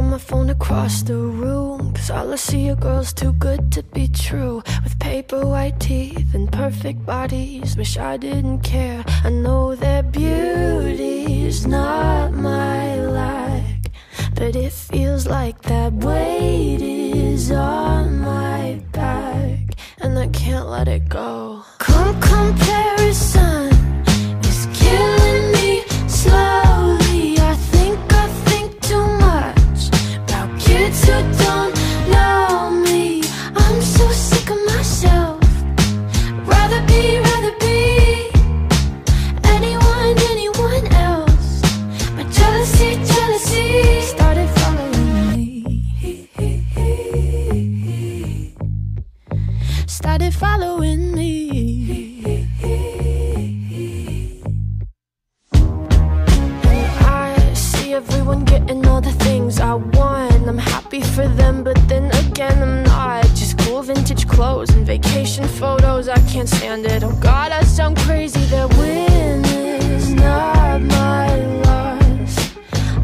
my phone across the room. Cause all I see are girls too good to be true. With paper white teeth and perfect bodies. Wish I didn't care. I know their beauty's not my like. But it feels like that weight is on my back. And I can't let it go. Following me. I see everyone getting all the things I want. I'm happy for them, but then again, I'm not. Just cool vintage clothes and vacation photos. I can't stand it. Oh God, I sound crazy. That win is not my loss.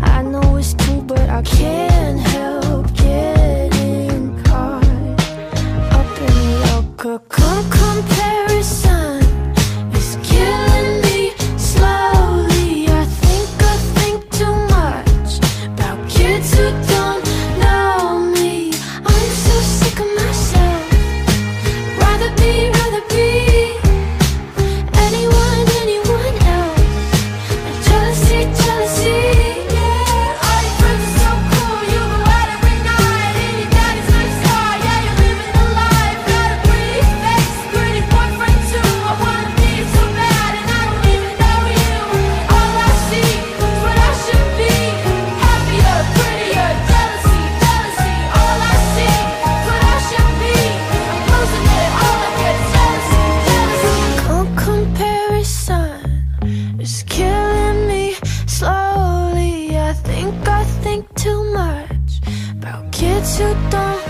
I know it's true, but I can't could come compare think too much. About kids who don't